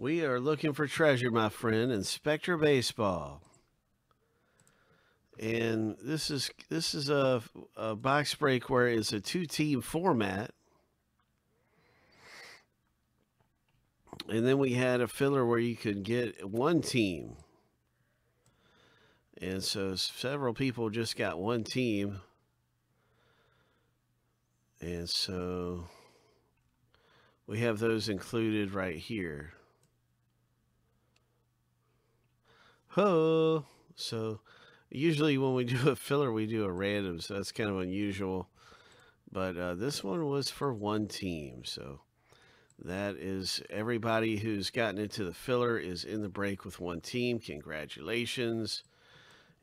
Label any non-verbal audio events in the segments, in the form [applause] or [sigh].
We are looking for treasure, my friend, in Spectra Baseball. And this is this is a, a box break where it's a two team format. And then we had a filler where you could get one team. And so several people just got one team. And so we have those included right here. Ho! So usually when we [laughs] do a filler, we do a random. So that's kind of unusual. But uh, this one was for one team. So that is everybody who's gotten into the filler is in the break with one team. Congratulations.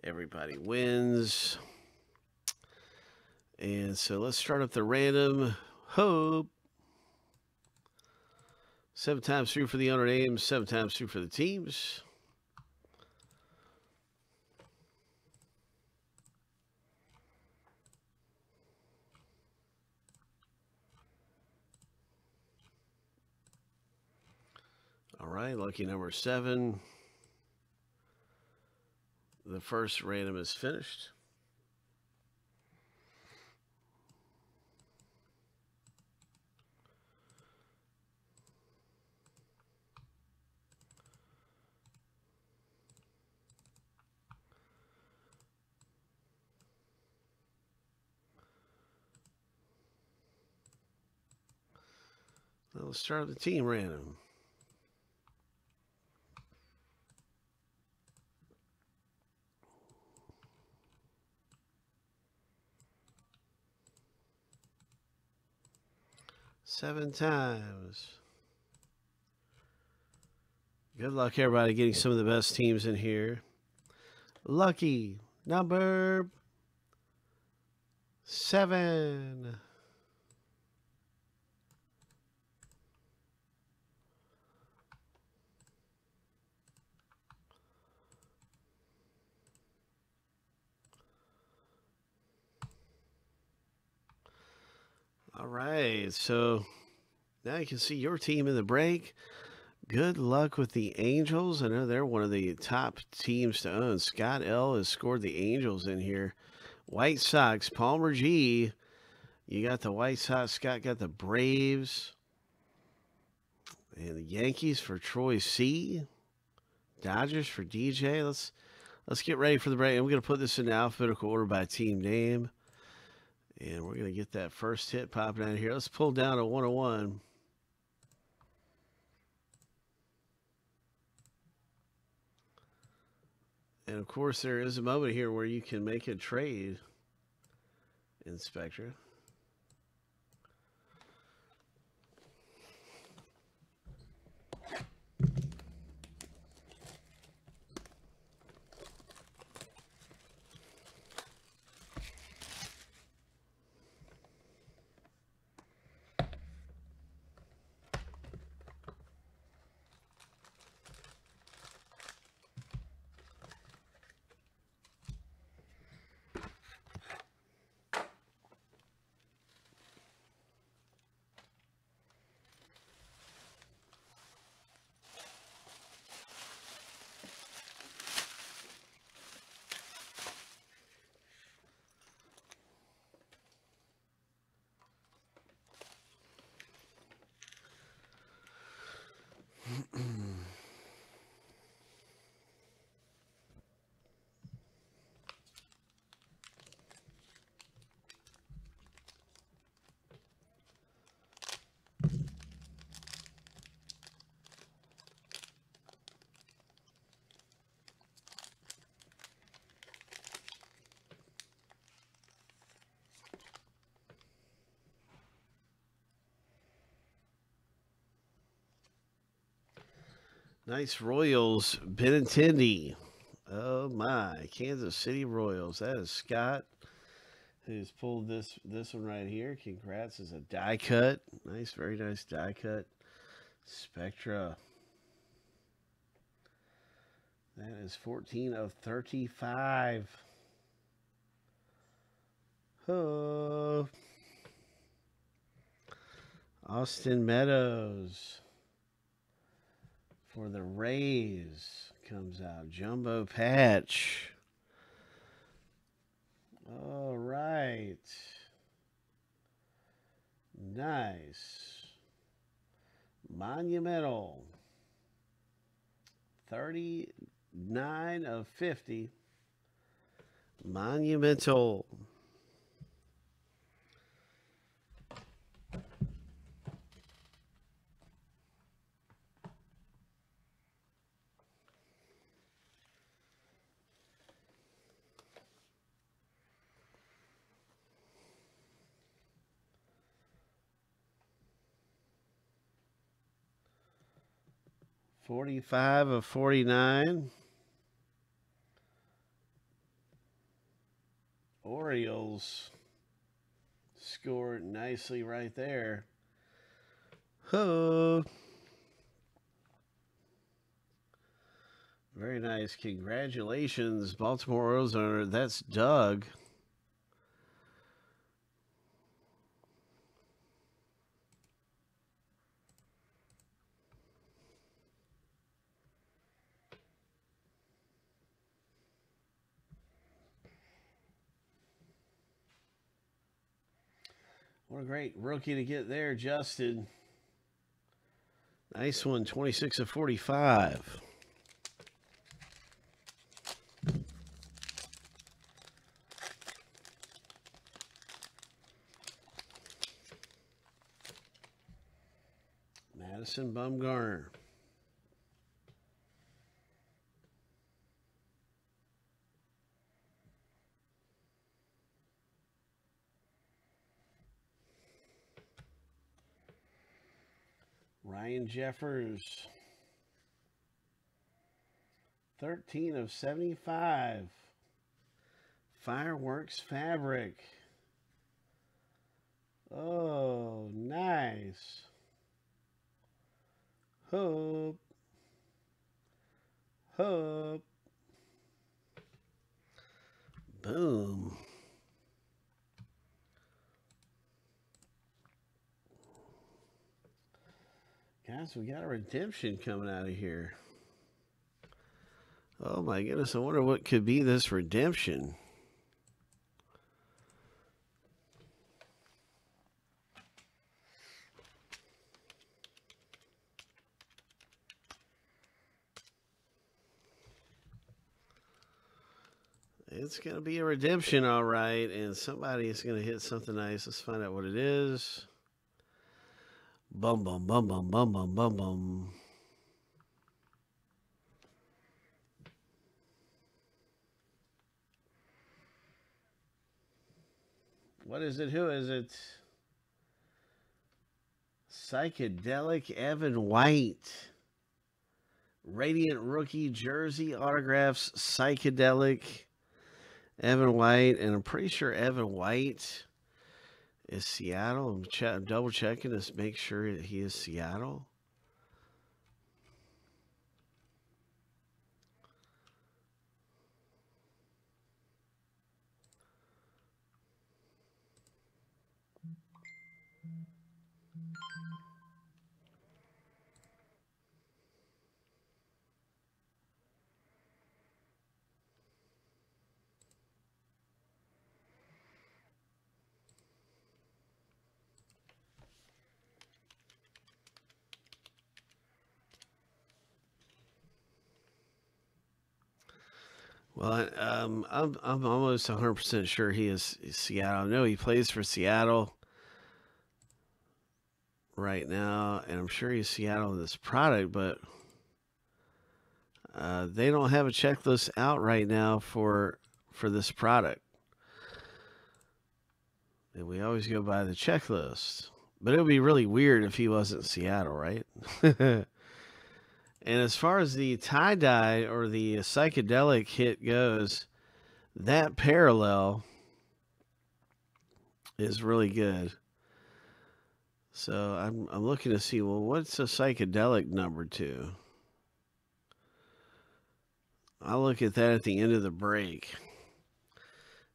Everybody wins. And so let's start up the random. Hope. Seven times through for the owner names, seven times through for the teams. All right, lucky number seven. The first random is finished. let's start the team random. Seven times. Good luck, everybody, getting some of the best teams in here. Lucky number seven. All right. So now you can see your team in the break. Good luck with the Angels. I know they're one of the top teams to own. Scott L has scored the Angels in here. White Sox, Palmer G. You got the White Sox. Scott got the Braves. And the Yankees for Troy C. Dodgers for DJ. Let's let's get ready for the break. I'm going to put this in alphabetical order by team name. And we're going to get that first hit popping out here. Let's pull down a 101. And of course, there is a moment here where you can make a trade in Nice Royals, Benintendi. Oh my, Kansas City Royals. That is Scott who's pulled this this one right here. Congrats, is a die cut. Nice, very nice die cut. Spectra. That is 14 of 35. Oh. Austin Meadows. For the Rays comes out. Jumbo patch. All right. Nice. Monumental. 39 of 50. Monumental. 45 of 49. Orioles scored nicely right there. Oh. Very nice. Congratulations, Baltimore Orioles owner. That's Doug. Great rookie to get there, Justin. Nice one, 26 of 45. Madison Bumgarner. Jeffers. 13 of 75. Fireworks Fabric. Oh, nice. Hope. Hope. Boom. Guys, we got a redemption coming out of here. Oh my goodness, I wonder what could be this redemption. It's going to be a redemption, all right, and somebody is going to hit something nice. Let's find out what it is. Bum bum bum bum bum bum bum bum. What is it? Who is it? Psychedelic Evan White. Radiant rookie jersey autographs psychedelic Evan White and I'm pretty sure Evan White is Seattle. I'm, che- I'm double checking to make sure he is Seattle. Well, um, I'm I'm almost 100 percent sure he is Seattle. I know he plays for Seattle right now, and I'm sure he's Seattle in this product, but uh, they don't have a checklist out right now for for this product. And we always go by the checklist. But it would be really weird if he wasn't Seattle, right? [laughs] And as far as the tie dye or the uh, psychedelic hit goes, that parallel is really good. So I'm I'm looking to see well what's a psychedelic number two. I'll look at that at the end of the break.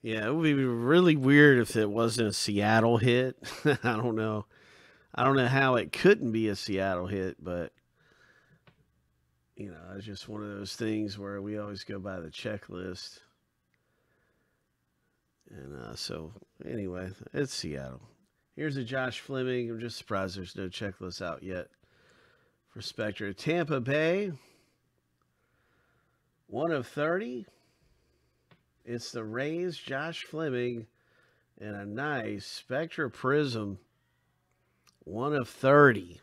Yeah, it would be really weird if it wasn't a Seattle hit. [laughs] I don't know. I don't know how it couldn't be a Seattle hit, but you know, it's just one of those things where we always go by the checklist. And uh, so, anyway, it's Seattle. Here's a Josh Fleming. I'm just surprised there's no checklist out yet for Spectra. Tampa Bay, one of 30. It's the Rays, Josh Fleming, and a nice Spectra Prism, one of 30.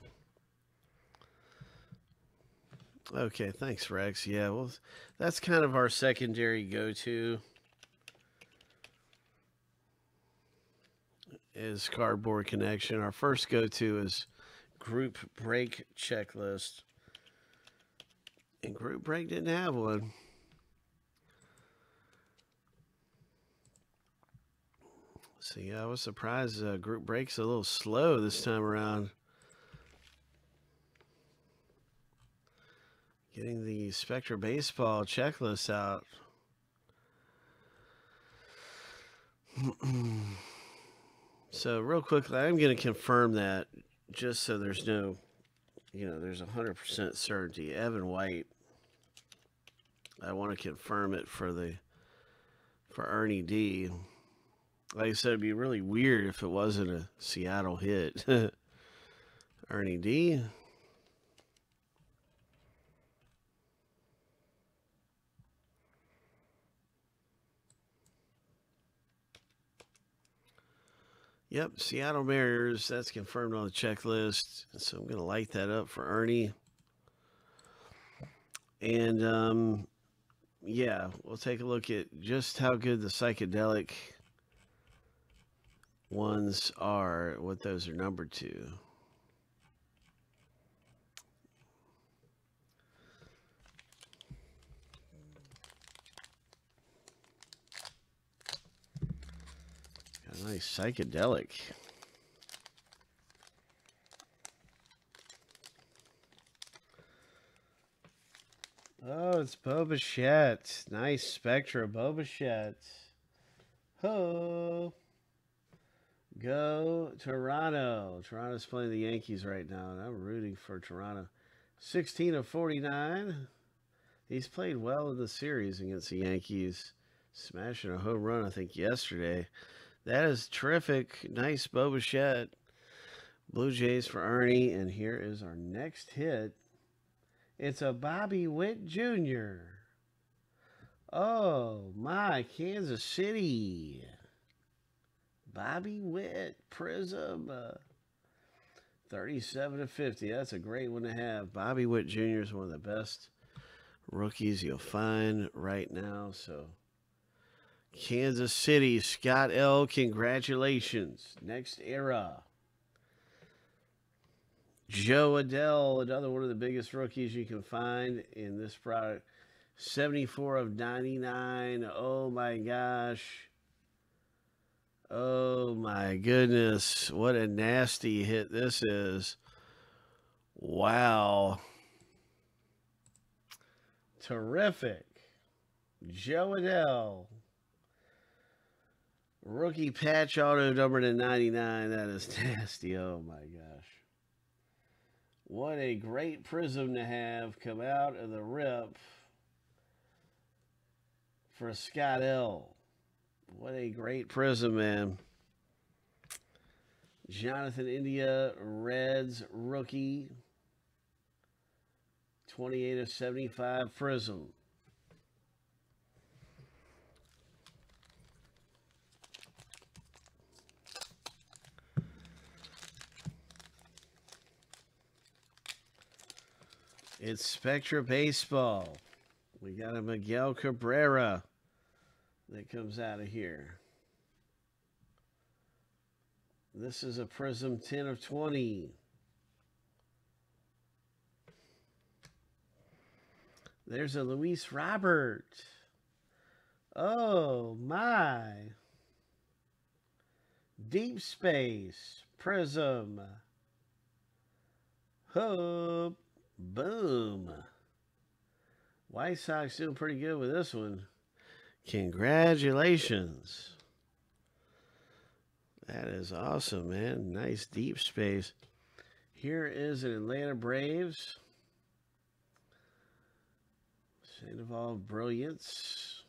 Okay, thanks, Rex. Yeah, well, that's kind of our secondary go to. Is Cardboard Connection. Our first go to is Group Break Checklist. And Group Break didn't have one. See, I was surprised uh, Group Break's a little slow this time around. Getting the Spectra Baseball checklist out. [clears throat] so, real quickly, I'm going to confirm that just so there's no, you know, there's 100% certainty. Evan White, I want to confirm it for the, for Ernie D. Like I said, it'd be really weird if it wasn't a Seattle hit. [laughs] Ernie D. Yep, Seattle Mariners. That's confirmed on the checklist. So I'm going to light that up for Ernie. And um, yeah, we'll take a look at just how good the psychedelic ones are, what those are numbered to. Nice psychedelic. Oh, it's Bo Bichette. Nice Spectra Bo Bichette. Ho. Go Toronto. Toronto's playing the Yankees right now, and I'm rooting for Toronto. 16 of 49. He's played well in the series against the Yankees, smashing a home run, I think, yesterday. That is terrific. Nice Bo. Blue Jays for Ernie. And here is our next hit. It's a Bobby Witt Jr. Oh, my. Kansas City. Bobby Witt Prism. Uh, 37 to 50. That's a great one to have. Bobby Witt Jr. is one of the best rookies you'll find right now. So Kansas City, Scott L. Congratulations. Next era. Jo Adell, another one of the biggest rookies you can find in this product. 74 of 99. Oh my gosh. Oh my goodness. What a nasty hit this is. Wow. Terrific. Jo Adell. Rookie patch auto number to 99. That is [laughs] nasty. Oh my gosh. What a great prism to have come out of the rip for Scott L. What a great prism, man. Jonathan India, Reds rookie. 28 of 75 prism. It's Spectra Baseball. We got a Miguel Cabrera that comes out of here. This is a Prism 10 of 20. There's a Luis Robert. Oh, my. Deep Space Prism. Hope. Boom. White Sox doing pretty good with this one. Congratulations. That is awesome, man. Nice deep space. Here is an Atlanta Braves. Sandoval Brilliance.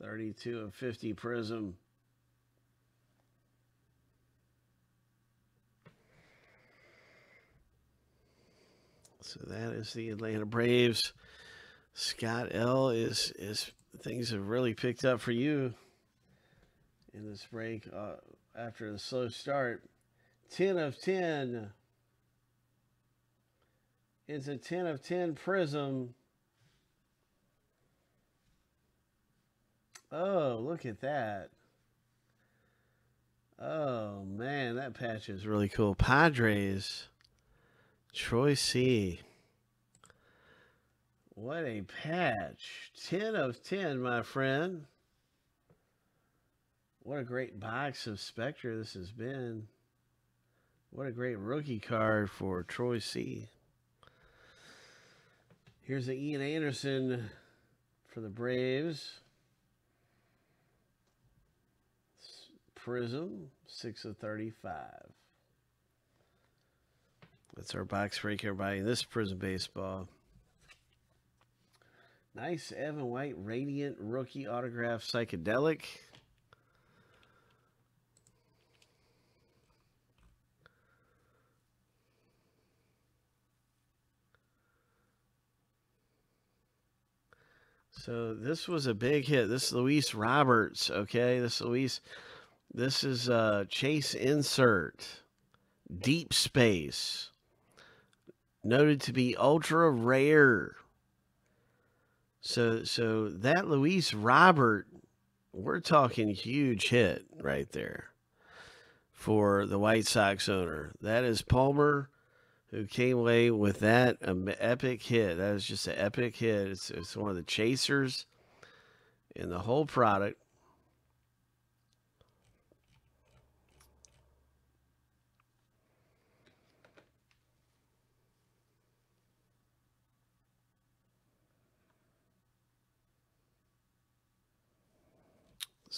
32 of 50 Prism. So that is the Atlanta Braves. Scott L is is things have really picked up for you in this break uh, after the slow start. 10 of 10. It's a 10 of 10 prism. Oh, look at that. Oh, man, that patch is really cool. Padres. Troy C. What a patch. 10 of 10, my friend. What a great box of Spectra this has been. What a great rookie card for Troy C. Here's the Ian Anderson for the Braves. Prism, 6 of 35. That's our box break, everybody. This Prison Baseball. Nice Evan White Radiant Rookie Autograph Psychedelic. So this was a big hit. This is Luis Roberts, okay? This Luis this is uh Chase Insert. Deep Space. Noted to be ultra rare. So so that Luis Robert, we're talking huge hit right there for the White Sox owner. That is Palmer who came away with that epic hit. That is just an epic hit. It's, it's one of the chasers in the whole product.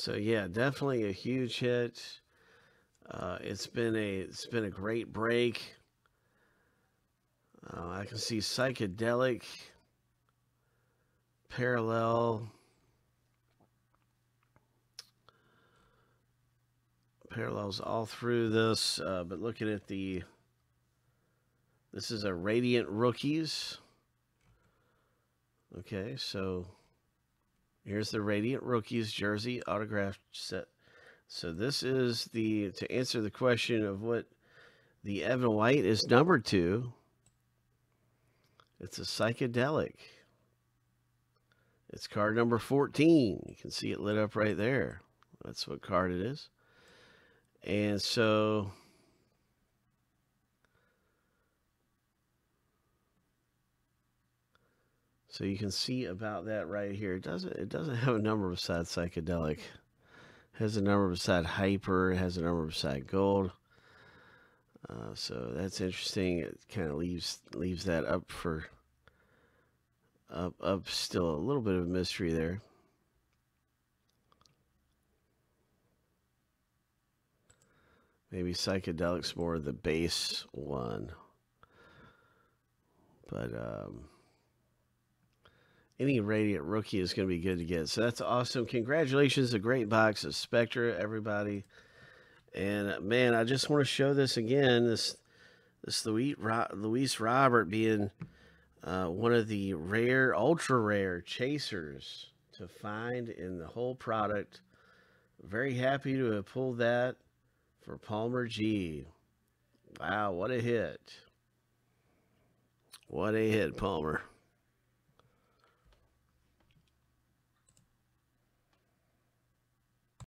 So yeah, definitely a huge hit. Uh, it's been a it's been a great break. Uh, I can see psychedelic, parallel, parallels all through this. Uh, but looking at the, this is a Radiant Rookies. Okay, so here's the Radiant Rookies jersey autograph set. So this is the, to answer the question of what the Evan White is numbered to, It's a psychedelic. It's card number 14. You can see it lit up right there. That's what card it is. And so So you can see about that right here. It doesn't it doesn't [laughs] have a number beside psychedelic. It has a number beside hyper, it has a number beside gold. Uh, so that's interesting. It kind of leaves leaves that up for up up still a little bit of mystery there. Maybe psychedelics more the base one. But um, any radiant rookie is going to be good to get. So that's awesome. Congratulations. A great box of Spectra, everybody. And uh, man, I just want to show this again. This this Luis, Luis Robert being uh, one of the rare, ultra rare chasers to find in the whole product. Very happy to have pulled that for Palmer G. Wow, what a hit! What a hit, Palmer.